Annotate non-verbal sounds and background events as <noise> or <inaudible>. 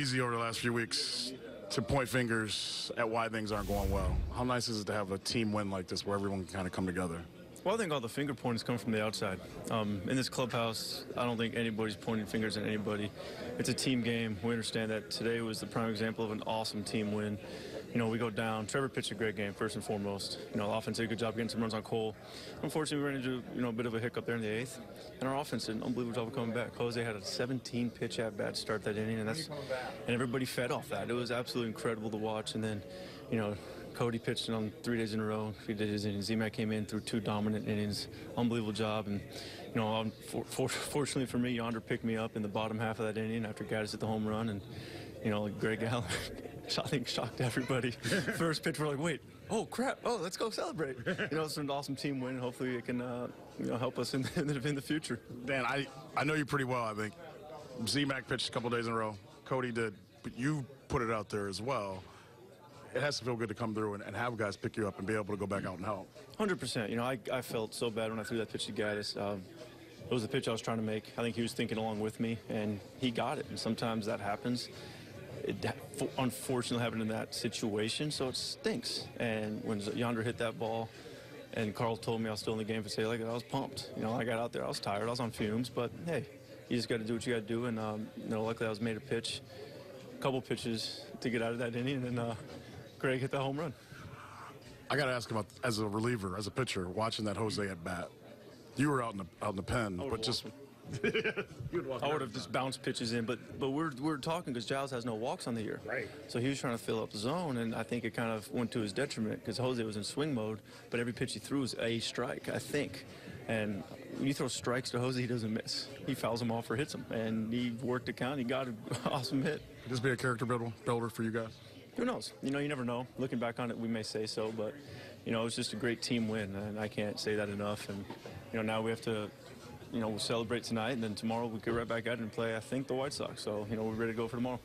easy over the last few weeks to point fingers at why things aren't going well. How nice is it to have a team win like this where everyone can kind of come together? Well, I think all the finger pointers come from the outside. Um, in this clubhouse, I don't think anybody's pointing fingers at anybody. It's a team game. We understand that today was the prime example of an awesome team win. You know, we go down. Trevor pitched a great game, first and foremost. You know, offense did a good job getting some runs on Cole. Unfortunately, we ran into you know a bit of a hiccup there in the eighth, and our offense did an unbelievable job of coming back. Jose had a 17 pitch at bat start that inning, and that's and everybody fed off that. It was absolutely incredible to watch. And then, you know, Cody pitched on three days in a row. He did his innings. Z-Mac came in through two dominant innings. Unbelievable job. And, you know, um, for, for, fortunately for me, Yonder picked me up in the bottom half of that inning after Gattis hit the home run. And, you know, Greg Allen, <laughs> I think shocked everybody. <laughs> First pitch, we're like, wait, oh, crap. Oh, let's go celebrate. You know, it's an awesome team win. Hopefully it can, uh, you know, help us <laughs> in the, in the future. Dan, I, I know you pretty well, I think. Z-Mac pitched a couple days in a row. Cody did, but you put it out there as well it has to feel good to come through and, and, have guys pick you up and be able to go back out and help. 100%. You know, I, I felt so bad when I threw that pitch to Gattis. Um, it was the pitch I was trying to make. I think he was thinking along with me, and he got it. And sometimes that happens. It unfortunately happened in that situation, so it stinks. And when Yonder hit that ball, and Carl told me I was still in the game for say like I was pumped. You know, I got out there, I was tired, I was on fumes, but hey, you just got to do what you got to do. And um, you know, luckily I was made a pitch, a couple pitches to get out of that inning, and uh, Greg hit the home run. I got to ask about as a reliever, as a pitcher, watching that Jose at bat. You were out in the out in the pen, but just. <laughs> I would have just bounced pitches in, but but we're we're talking because Giles has no walks on the year, right? So he was trying to fill up the zone, and I think it kind of went to his detriment because Jose was in swing mode, but every pitch he threw was a strike, I think. And when you throw strikes to Jose, he doesn't miss. He fouls them off or hits them, and he worked the count. He got an <laughs> awesome hit. Could this be a character builder for you guys? Who knows? You know, you never know. Looking back on it, we may say so, but you know, it was just a great team win, and I can't say that enough. And you know, now we have to, you know, we'll celebrate tonight, and then tomorrow we get right back it and play. I think the White Sox. So you know, we're ready to go for tomorrow.